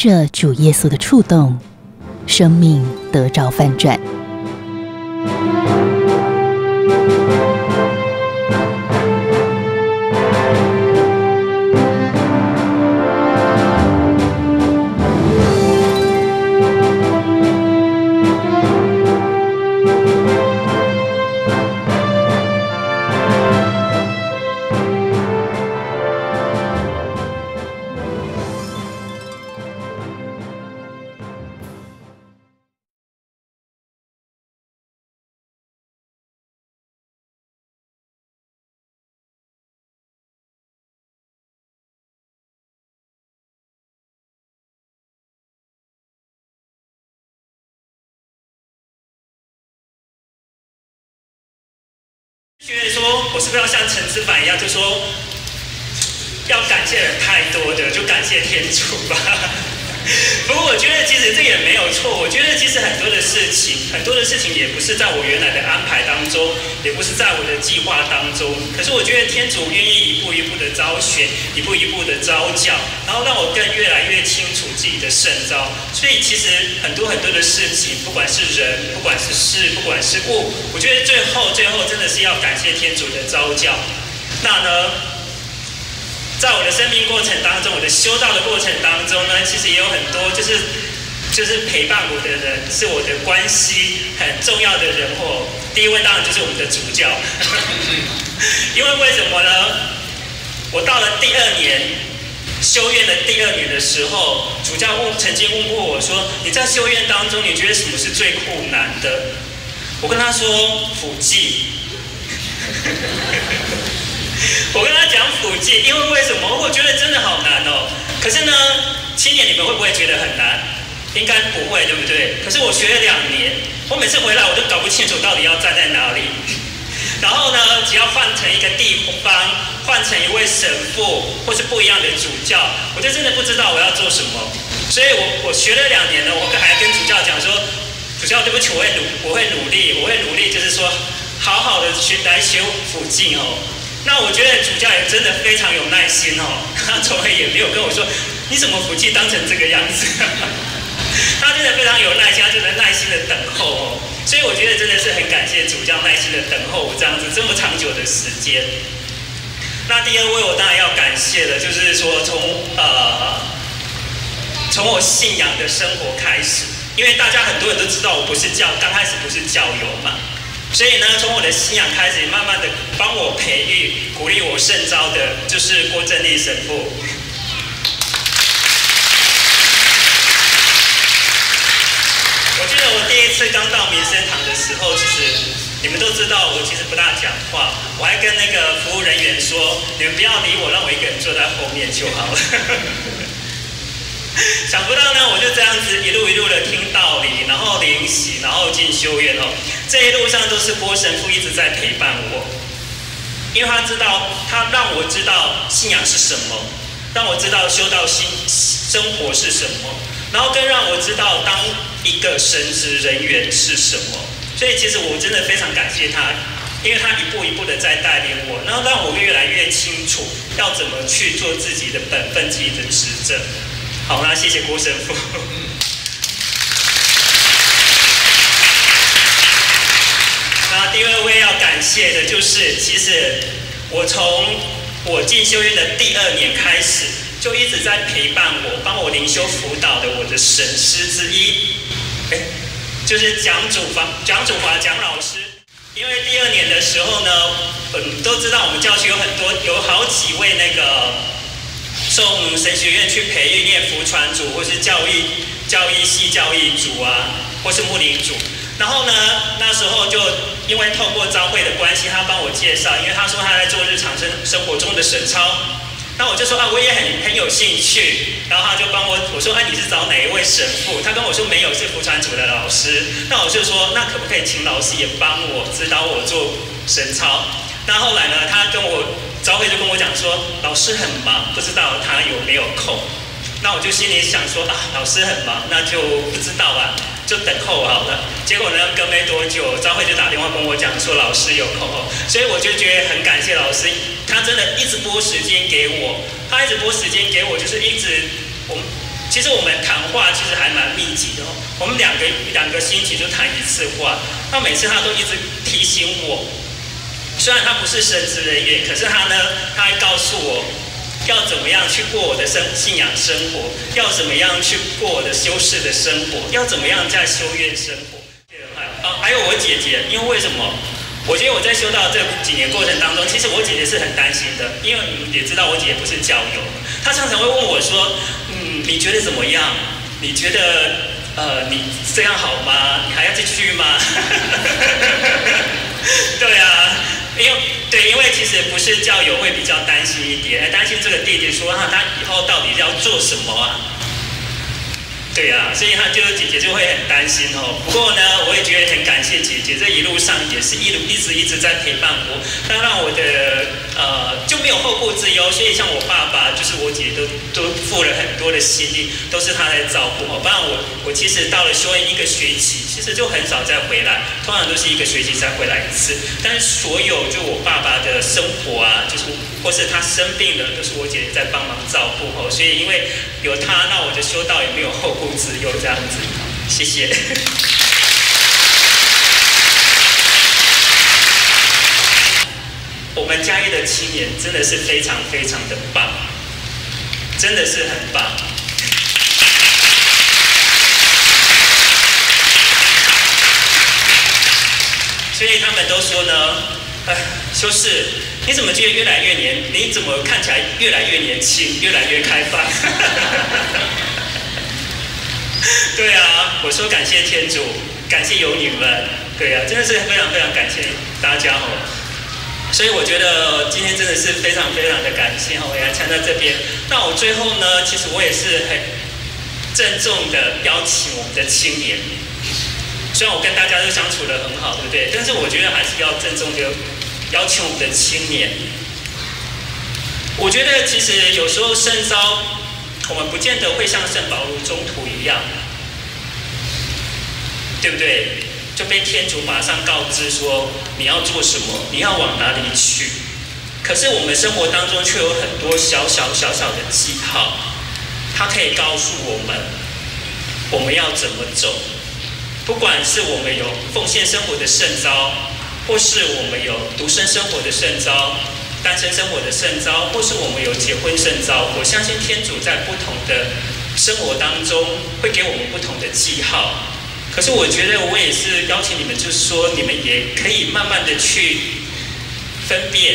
这主耶稣的触动，生命得着翻转。觉得说，我是不是要像陈志凡一样，就说要感谢人太多的，就感谢天主吧。不过我觉得其实这也没有错。我觉得其实很多的事情，很多的事情也不是在我原来的安排当中，也不是在我的计划当中。可是我觉得天主愿意一步一步的招选，一步一步的招教，然后让我更越来越清楚自己的圣招。所以其实很多很多的事情，不管是人，不管是事，不管是物，我觉得最后最后真的是要感谢天主的招教。那呢？在我的生命过程当中，我的修道的过程当中呢，其实也有很多，就是就是陪伴我的人，是我的关系很重要的人哦第一位当然就是我们的主教，因为为什么呢？我到了第二年修院的第二年的时候，主教问曾经问过我说：“你在修院当中，你觉得什么是最困难的？”我跟他说：“辅祭。”我跟他因为为什么？我觉得真的好难哦。可是呢，七年你们会不会觉得很难？应该不会，对不对？可是我学了两年，我每次回来我都搞不清楚到底要站在哪里。然后呢，只要换成一个地方，换成一位神父，或是不一样的主教，我就真的不知道我要做什么。所以我我学了两年呢，我还跟主教讲说：“主教，对不起，我会努，我会努力，我会努力，就是说好好的学来学辅祭哦。”那我觉得主教也真的非常有耐心哦，他从来也没有跟我说你怎么福气当成这个样子，他真的非常有耐心，他真的耐心的等候哦，所以我觉得真的是很感谢主教耐心的等候我这样子这么长久的时间。那第二位我当然要感谢的，就是说从呃从我信仰的生活开始，因为大家很多人都知道我不是教，刚开始不是教友嘛。所以呢，从我的信仰开始，慢慢的帮我培育、鼓励我圣招的，就是郭正立神父。我记得我第一次刚到民生堂的时候，其实你们都知道，我其实不大讲话，我还跟那个服务人员说：“你们不要理我，让我一个人坐在后面就好了。”想不到呢，我就这样子这一路上都是郭神父一直在陪伴我，因为他知道，他让我知道信仰是什么，让我知道修道心生活是什么，然后更让我知道当一个神职人员是什么。所以其实我真的非常感谢他，因为他一步一步的在带领我，然后让我越来越清楚要怎么去做自己的本分、自己的职责。好，那谢谢郭神父。那第二位要感谢的就是，其实我从我进修院的第二年开始，就一直在陪伴我、帮我灵修辅导的我的神师之一，哎，就是蒋祖华、蒋祖华蒋老师。因为第二年的时候呢，嗯，都知道我们教区有很多，有好几位那个。送神学院去培育念福传组，或是教育教育系教育组啊，或是牧灵组。然后呢，那时候就因为透过招会的关系，他帮我介绍，因为他说他在做日常生生活中的神操。那我就说啊，我也很很有兴趣。然后他就帮我我说，哎，你是找哪一位神父？他跟我说没有，是福传组的老师。那我就说，那可不可以请老师也帮我指导我做神操？那后来呢，他跟我。招会就跟我讲说，老师很忙，不知道他有没有空。那我就心里想说啊，老师很忙，那就不知道啊，就等候好了。结果呢，隔没多久，张慧就打电话跟我讲说，老师有空哦。所以我就觉得很感谢老师，他真的一直拨时间给我，他一直拨时间给我，就是一直我们其实我们谈话其实还蛮密集的哦，我们两个两个星期就谈一次话。那每次他都一直提醒我，虽然他不是神职人员，可是他呢，他还告诉我要怎么样去过我的生信仰生活，要怎么样去过我的修士的生活，要怎么样在修院生活。啊，还有我姐姐，因为为什么？我觉得我在修道这几年过程当中，其实我姐姐是很担心的，因为你们也知道我姐姐不是教友，她常常会问我说：“嗯，你觉得怎么样？你觉得呃，你这样好吗？你还要继续吗？” 对啊，因为对，因为其实不是教友会比较担心一点，担心这个弟弟说哈，他以后到底要做什么啊？对啊，所以他就姐姐就会很担心哦。不过呢，我也觉得很感谢姐姐，这一路上也是一路一直一直在陪伴我，她让我的呃没有后顾之忧。所以像我爸爸，就是我姐都都付了很多的心力，都是他在照顾哦。不然我我其实到了修一个学期，其实就很少再回来，通常都是一个学期才回来一次。但是所有就我爸爸的生活啊，就是或是他生病了，都是我姐在帮忙照顾哦。所以因为有他，那我的修道也没有后顾。自由这样子，谢谢。我们嘉义的青年真的是非常非常的棒，真的是很棒。所以他们都说呢，哎，修士，你怎么觉得越来越年？你怎么看起来越来越年轻，越来越开放？对啊，我说感谢天主，感谢有你们，对啊，真的是非常非常感谢大家哦。所以我觉得今天真的是非常非常的感谢哦，来参加这边。那我最后呢，其实我也是很郑重的邀请我们的青年。虽然我跟大家都相处的很好，对不对？但是我觉得还是要郑重的邀请我们的青年。我觉得其实有时候深招。我们不见得会像圣保罗中途一样，对不对？就被天主马上告知说你要做什么，你要往哪里去。可是我们生活当中却有很多小小小小的记号，它可以告诉我们我们要怎么走。不管是我们有奉献生活的圣招，或是我们有独身生活的圣招。单身生活的圣招，或是我们有结婚圣招，我相信天主在不同的生活当中会给我们不同的记号。可是我觉得我也是邀请你们，就是说你们也可以慢慢的去分辨，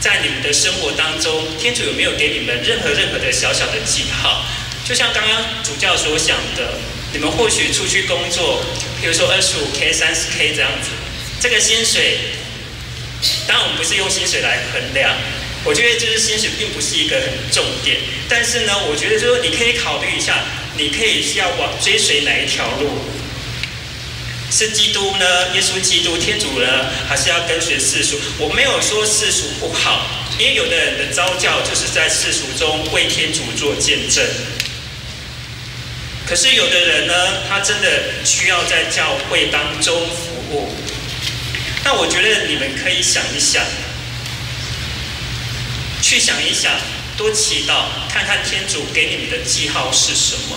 在你们的生活当中，天主有没有给你们任何任何的小小的记号？就像刚刚主教所想的，你们或许出去工作，比如说二十五 K、三十 K 这样子，这个薪水。当然，我们不是用薪水来衡量。我觉得就是薪水并不是一个很重点。但是呢，我觉得就是你可以考虑一下，你可以是要往追随哪一条路？是基督呢？耶稣基督、天主呢？还是要跟随世俗？我没有说世俗不好，因为有的人的招教就是在世俗中为天主做见证。可是有的人呢，他真的需要在教会当中服务。那我觉得你们可以想一想，去想一想，多祈祷，看看天主给你们的记号是什么。